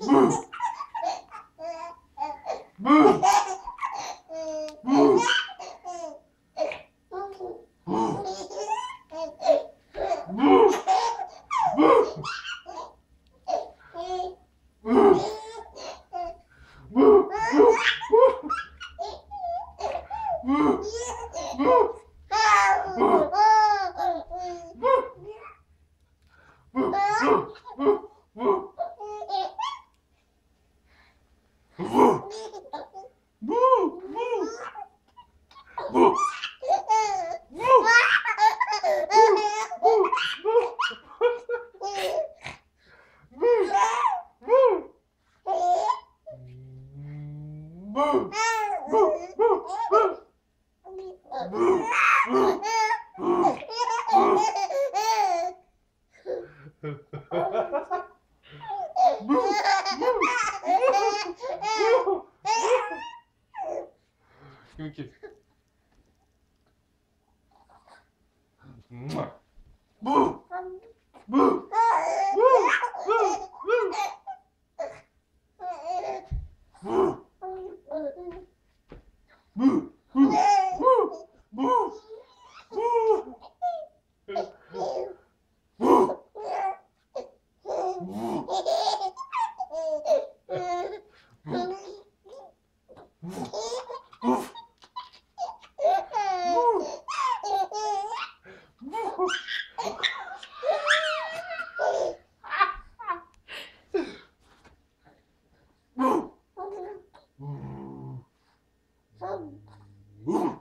Boo! Boo! Boo! Como que... ブー。ブー。ブー。ブー。Oh,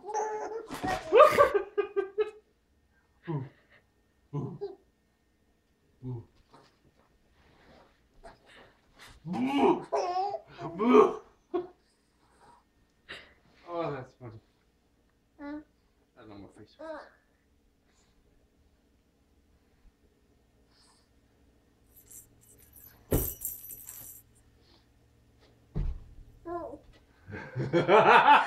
that's funny. Mm. I don't know my face. Oh.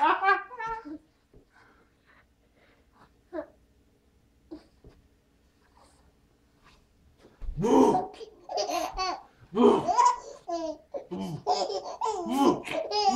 oh, oh, oh, oh.